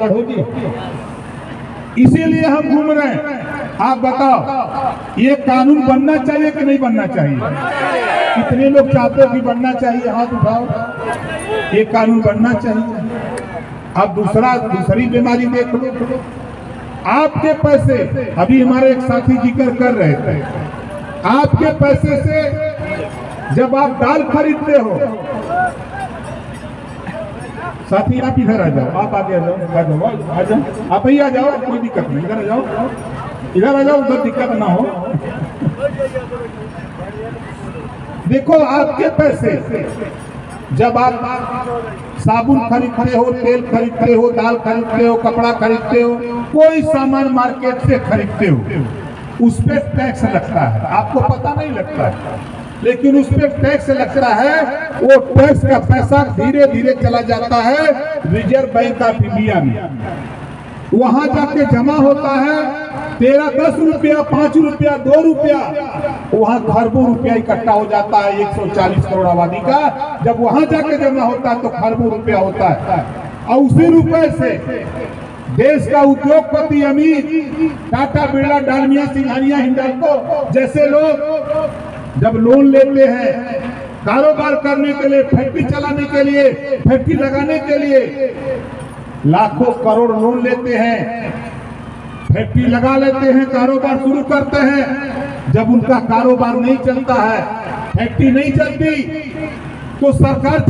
होगी। इसीलिए हम घूम रहे हैं। आप बताओ, ये कानून बनना चाहिए कि नहीं बनना चाहिए? कितने लोग चाहते हो कि बनना चाहिए। हाथ उठाओ। ये कानून बनना चाहिए। अब दूसरा, दूसरी बीमारी देख लो। आपके पैसे, अभी हमारे एक साथी ज़िक्र कर रहे थे। आपके पैसे से जब आप दाल खरीदते हो साथी आप इधर आ जाओ। आप आगे आ जाओ आ जाओ। आ जाओ। आप ही आ जाओ, कोई दिक्कत नहीं। इधर आ जाओ। इधर आ जाओ, उधर दिक्कत ना हो। देखो आपके पैसे। जब आप साबुन खरीदते हो, तेल खरीदते हो, दाल खरीदते हो, कपड़ा खरीदते हो, कोई सामान मार्केट से खरीदते हो, उस पर टैक्स लगता है। आपको पता नहीं लगता है। लेकिन उस पर टैक्स लगता है, वो टैक्स का पैसा धीरे धीरे चला जाता है रिज़र्व बैंक ऑफ़ इंडिया में। वहाँ जाके जमा होता है तेरह दस रुपया, पाँच रुपया, दो रुपया, वहाँ खरबों रुपया इकट्ठा हो जाता है 140 करोड़ आबादी का। जब वहाँ जाके जमा होता है तो खरबों रुपया होता है। और उसी रुपए से देश का उद्योगपति अमीर, टाटा बिरला, डालमिया, सिंघानिया, हिंडाल्को, जैसे लोग जब लोन लेते हैं, कारोबार करने के लिए, फैक्ट्री चलाने के लिए, फैक्ट्री लगाने के लिए, लाखों करोड़ लोन लेते हैं, फैक्ट्री लगा लेते हैं, कारोबार शुरू करते हैं। जब उनका कारोबार नहीं चलता है, फैक्ट्री नहीं चलती तो सरकार